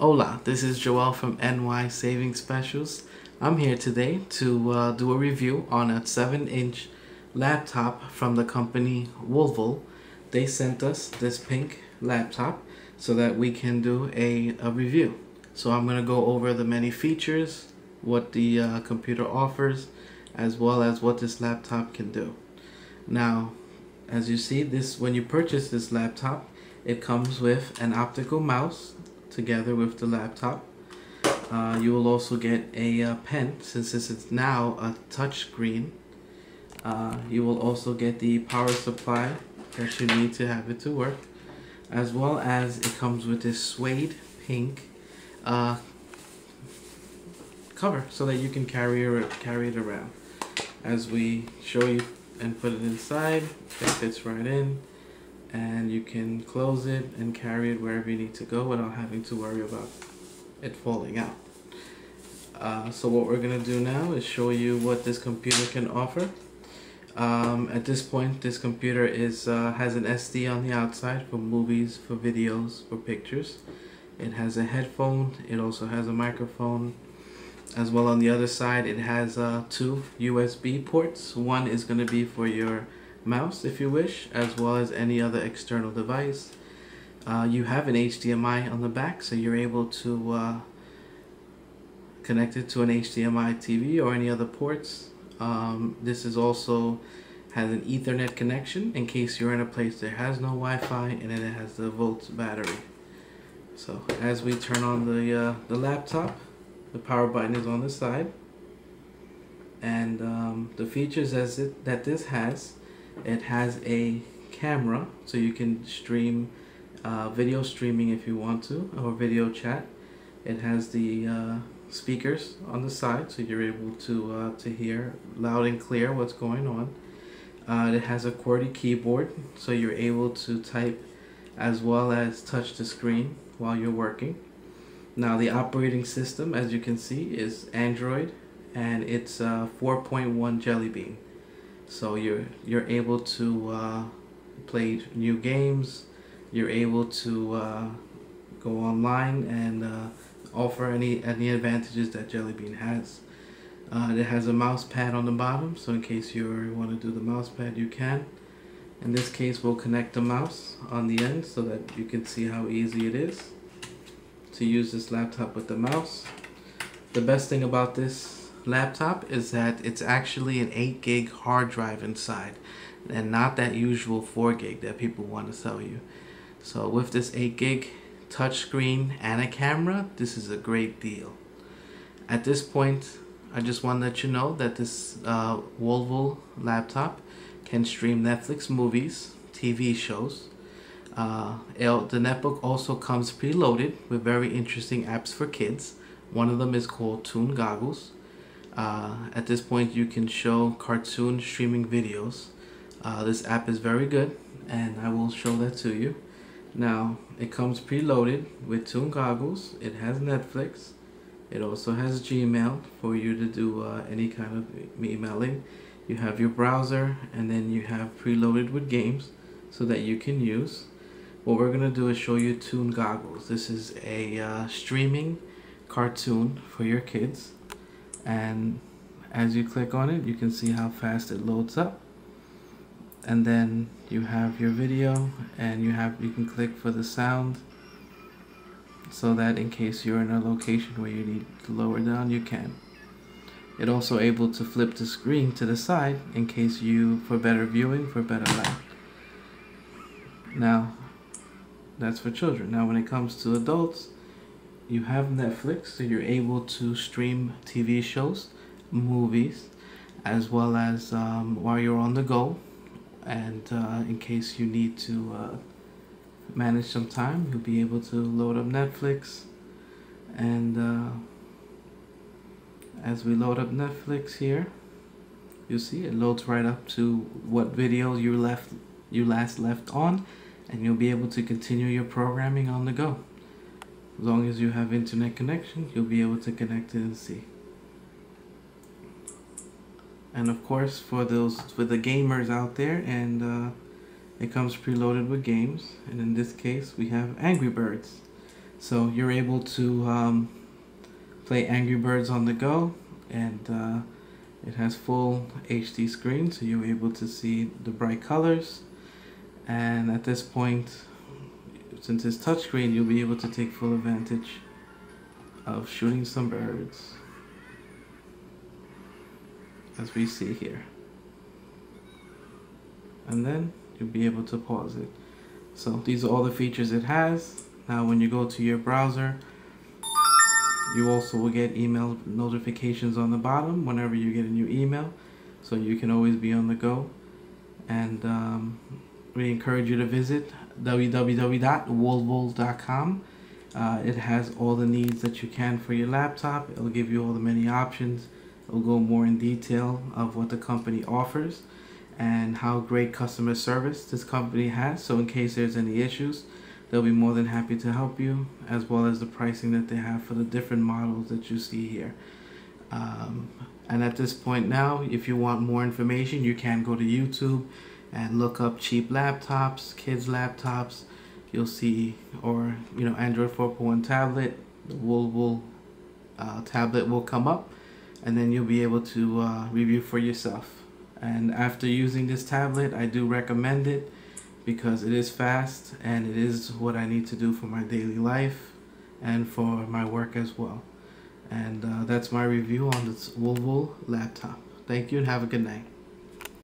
Hola, this is Joel from NY Saving Specials. I'm here today to uh, do a review on a 7 inch laptop from the company WolVol. They sent us this pink laptop so that we can do a, a review. So I'm going to go over the many features, what the uh, computer offers, as well as what this laptop can do. Now, as you see, this when you purchase this laptop, it comes with an optical mouse together with the laptop. Uh, you will also get a uh, pen since this is now a touch screen. Uh, you will also get the power supply that you need to have it to work as well as it comes with this suede pink uh, cover so that you can carry it, carry it around as we show you and put it inside it fits right in and you can close it and carry it wherever you need to go without having to worry about it falling out. Uh, so what we're going to do now is show you what this computer can offer. Um, at this point this computer is uh, has an SD on the outside for movies, for videos, for pictures. It has a headphone, it also has a microphone. As well on the other side it has uh, two USB ports. One is going to be for your mouse if you wish, as well as any other external device. Uh, you have an HDMI on the back, so you're able to uh, connect it to an HDMI TV or any other ports. Um, this is also has an Ethernet connection in case you're in a place that has no Wi-Fi, and it has the volts battery. So as we turn on the uh, the laptop, the power button is on the side, and um, the features as it that this has it has a camera, so you can stream uh, video streaming if you want to, or video chat. It has the uh, speakers on the side, so you're able to uh, to hear loud and clear what's going on. Uh, it has a QWERTY keyboard, so you're able to type as well as touch the screen while you're working. Now the operating system, as you can see, is Android, and it's uh, 4.1 Jelly Bean. So you're you're able to uh, play new games. You're able to uh, go online and uh, offer any any advantages that Jelly Bean has. Uh, it has a mouse pad on the bottom, so in case you want to do the mouse pad, you can. In this case, we'll connect the mouse on the end so that you can see how easy it is to use this laptop with the mouse. The best thing about this laptop is that it's actually an 8 gig hard drive inside and not that usual 4 gig that people want to sell you. So with this 8 gig touchscreen and a camera, this is a great deal. At this point, I just want to let you know that this uh, WolVol laptop can stream Netflix movies, TV shows. Uh, the netbook also comes preloaded with very interesting apps for kids. One of them is called Toon Goggles. Uh, at this point, you can show cartoon streaming videos. Uh, this app is very good, and I will show that to you. Now, it comes preloaded with Toon Goggles. It has Netflix. It also has Gmail for you to do uh, any kind of emailing. You have your browser, and then you have preloaded with games so that you can use. What we're going to do is show you Toon Goggles. This is a uh, streaming cartoon for your kids and as you click on it you can see how fast it loads up. And then you have your video and you have you can click for the sound so that in case you're in a location where you need to lower down you can. It also able to flip the screen to the side in case you for better viewing for better light. Now that's for children. Now when it comes to adults you have Netflix, so you're able to stream TV shows, movies, as well as um, while you're on the go, and uh, in case you need to uh, manage some time, you'll be able to load up Netflix, and uh, as we load up Netflix here, you see it loads right up to what video you left you last left on, and you'll be able to continue your programming on the go. As long as you have internet connection, you'll be able to connect it and see. And of course, for those for the gamers out there, and uh, it comes preloaded with games. And in this case, we have Angry Birds. So you're able to um, play Angry Birds on the go, and uh, it has full HD screen, so you're able to see the bright colors. And at this point, since it's touchscreen, you'll be able to take full advantage of shooting some birds, as we see here. And then you'll be able to pause it. So these are all the features it has. Now when you go to your browser, you also will get email notifications on the bottom whenever you get a new email. So you can always be on the go. And um, we encourage you to visit www.wolvol.com. Uh, it has all the needs that you can for your laptop. It'll give you all the many options. It'll go more in detail of what the company offers and how great customer service this company has. So in case there's any issues, they'll be more than happy to help you, as well as the pricing that they have for the different models that you see here. Um, and at this point now, if you want more information, you can go to YouTube and look up cheap laptops, kids laptops. You'll see, or you know, Android 4.1 tablet, the Wolvol uh, tablet will come up, and then you'll be able to uh, review for yourself. And after using this tablet, I do recommend it because it is fast and it is what I need to do for my daily life and for my work as well. And uh, that's my review on this Wolvol laptop. Thank you and have a good night.